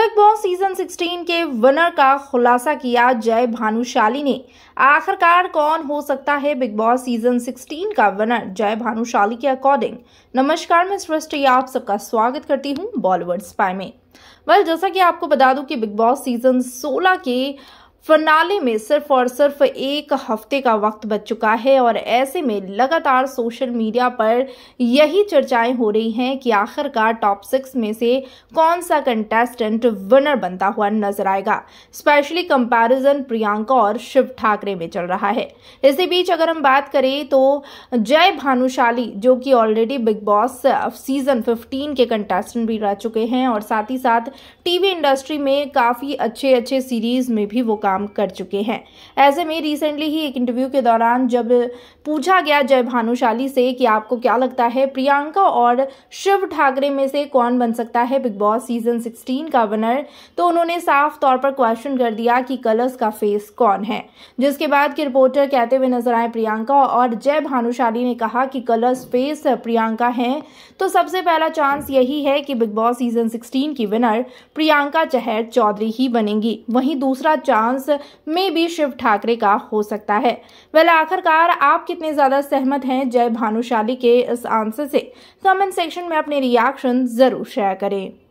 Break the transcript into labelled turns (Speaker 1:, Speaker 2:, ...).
Speaker 1: Big Boss season 16 के winner का खुलासा किया जय भानुशाली ने। आखिरकार कौन हो सकता है बिग बॉस सीज़न 16 का विनर जय भानुशाली के अकॉर्डिंग नमस्कार, मैं सृष्टि, आप सबका स्वागत करती हूँ बॉलीवुड स्पाई में। वेल जैसा कि आपको बता दूँ कि बिग बॉस सीज़न 16 के फनाले में सिर्फ़ और सिर्फ़ एक हफ़्ते का वक्त बच चुका है और ऐसे में लगातार सोशल मीडिया पर यही चर्चाएँ हो रही हैं कि आखिरकार टॉप सिक्स में से कौन सा कंटेस्टेंट विनर बनता हुआ नज़र आएगा। स्पेशली कंपैरिजन प्रियंका और शिव ठाकरे में चल रहा है। इसी बीच अगर हम बात करें तो जय भानुशाली, जो कि already Bigg Boss season fifteen के कंटेस्टेंट भी रह चुके हैं और साथ ही साथ टीवी इंडस्ट्री में काफ़ी अच्छे अच्छे सीरीज़ में भी वो काम कर चुके हैं। ऐसे में रिसेंटली ही एक इंटरव्यू के दौरान जब पूछा गया जय भानुशाली से कि आपको क्या लगता है, प्रियंका और शिव ठाकरे में से कौन बन सकता है बिग बॉस सीज़न 16 का विनर तो उन्होंने साफ़ तौर पर क्वेश्चन कर दिया कि कलर्स का फेस कौन है। जिसके बाद की रिपोर्टर कहते हुए नज़र आए प्रियंका और जय भानुशाली ने कहा कि कलर्स फेस प्रियंका है तो सबसे पहला चांस यही है कि बिग बॉस सीज़न 16 की विनर प्रियंका चहर चौधरी ही बनेंगी। वहीं दूसरा चांस चांस में भी शिव ठाकरे का हो सकता है। वेल आखिरकार आप कितने ज़्यादा सहमत हैं? जय भानुशाली के इस आंसर से। कमेंट सेक्शन में अपने रिएक्शन ज़रूर शेयर करें।